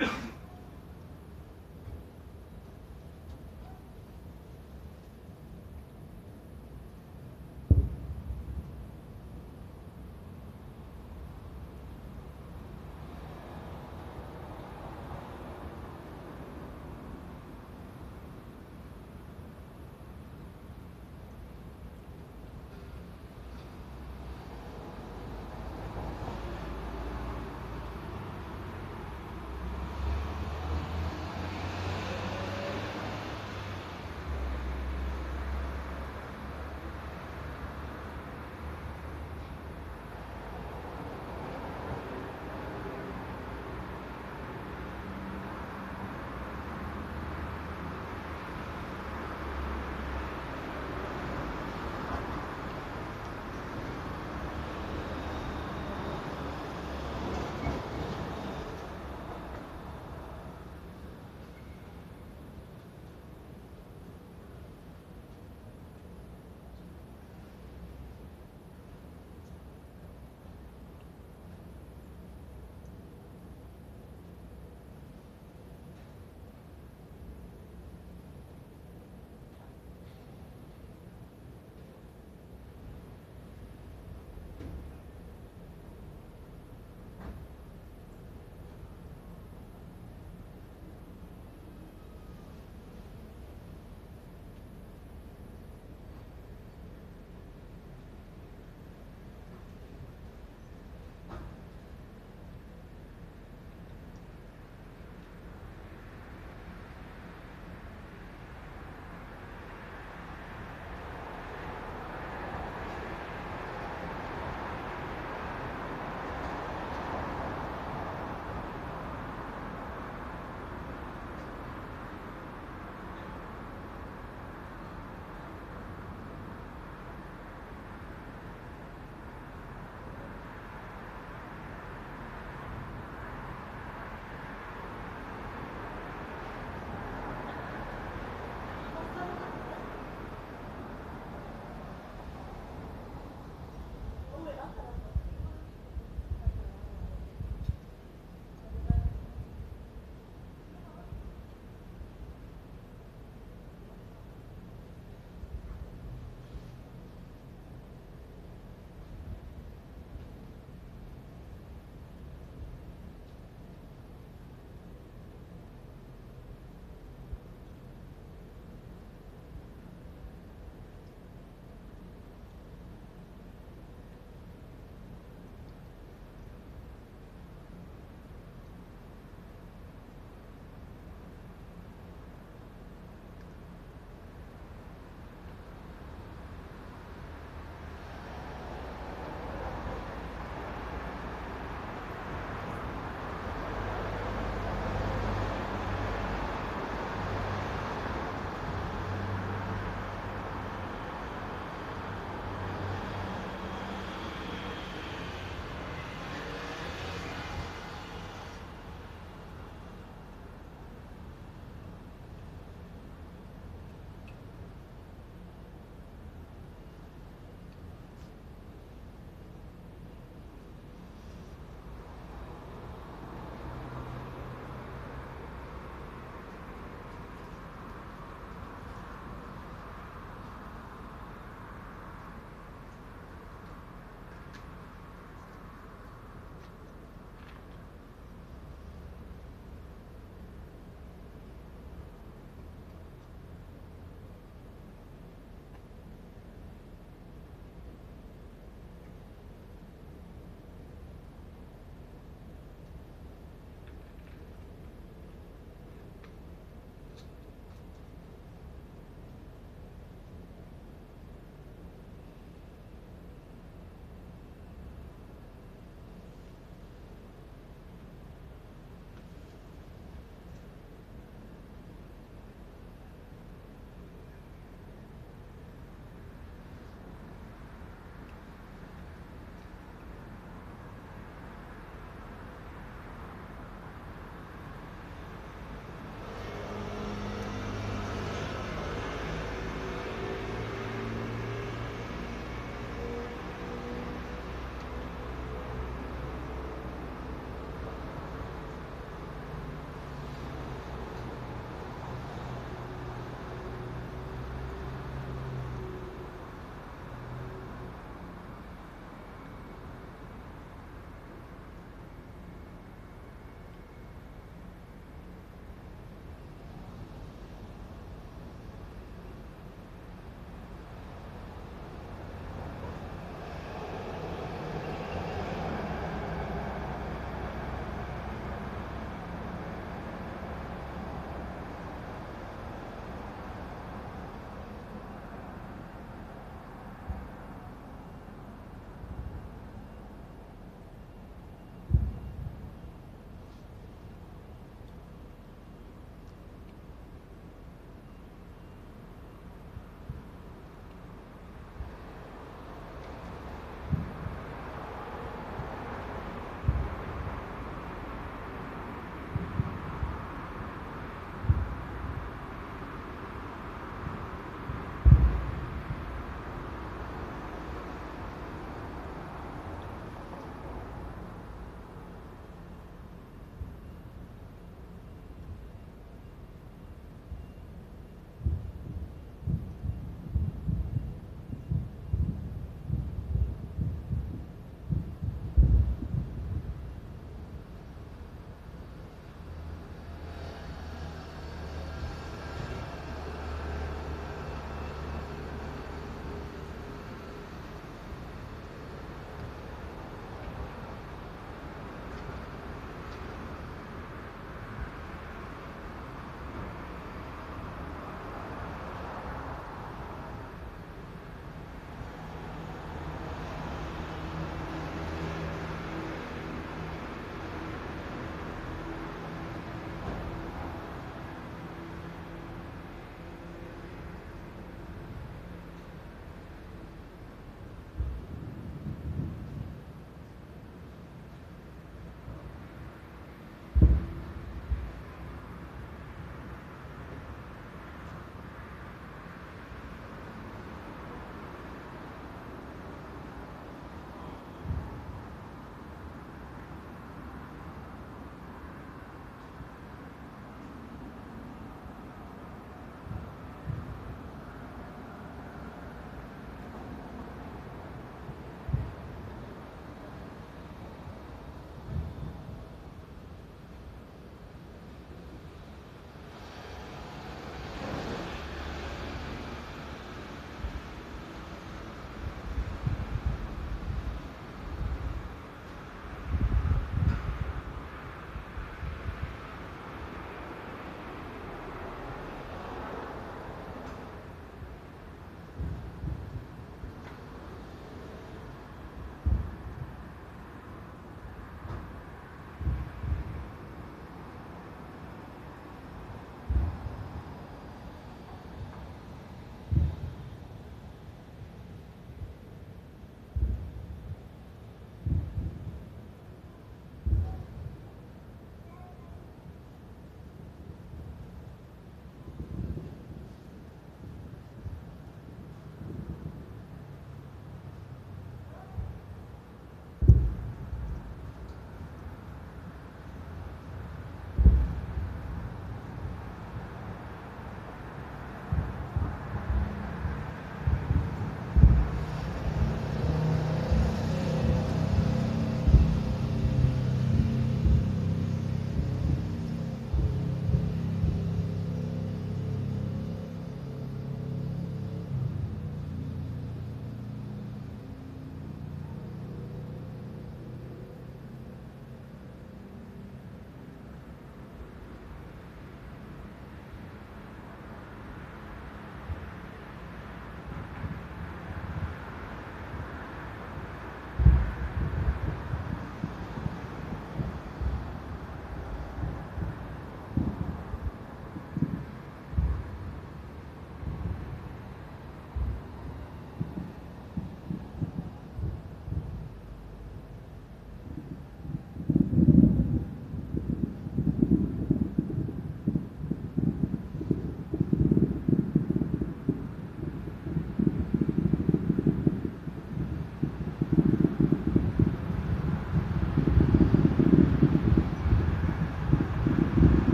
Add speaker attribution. Speaker 1: Yeah.